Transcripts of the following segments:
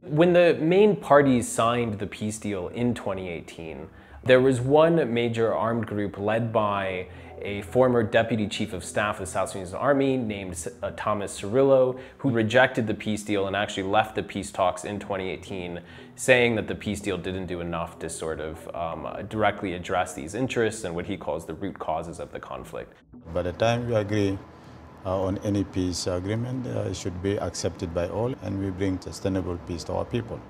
When the main parties signed the peace deal in 2018, there was one major armed group led by a former deputy chief of staff of the South Sudanese Army named uh, Thomas Cirillo, who rejected the peace deal and actually left the peace talks in 2018, saying that the peace deal didn't do enough to sort of um, directly address these interests and what he calls the root causes of the conflict. By the time we agree uh, on any peace agreement, uh, it should be accepted by all and we bring sustainable peace to our people.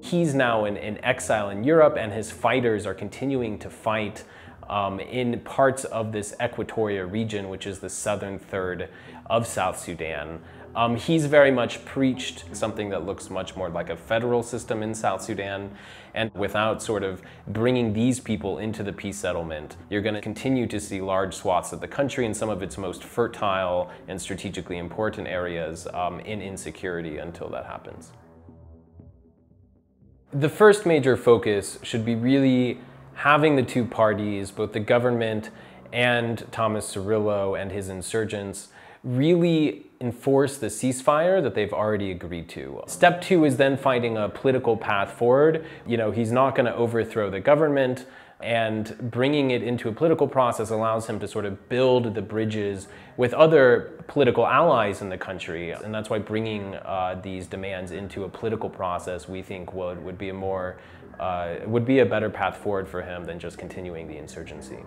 He's now in, in exile in Europe and his fighters are continuing to fight um, in parts of this Equatoria region, which is the southern third of South Sudan. Um, he's very much preached something that looks much more like a federal system in South Sudan. And without sort of bringing these people into the peace settlement, you're going to continue to see large swaths of the country and some of its most fertile and strategically important areas um, in insecurity until that happens. The first major focus should be really having the two parties, both the government and Thomas Cirillo and his insurgents, really enforce the ceasefire that they've already agreed to. Step two is then finding a political path forward. You know, he's not going to overthrow the government and bringing it into a political process allows him to sort of build the bridges with other political allies in the country. And that's why bringing uh, these demands into a political process we think would, would be a more uh, would be a better path forward for him than just continuing the insurgency.